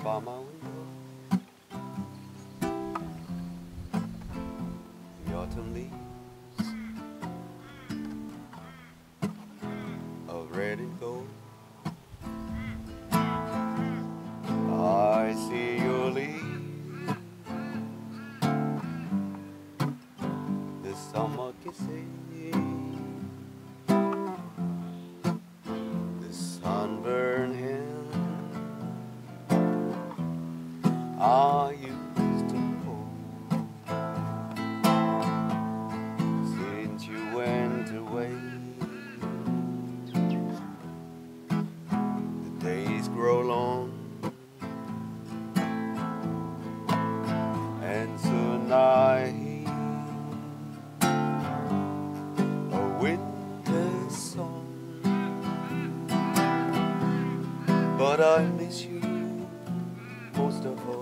my window. The autumn leaves of red and gold. I see your leaves. The summer kissing. I used to hold since you went away. The days grow long, and soon I hear a winter song. But I miss you most of all.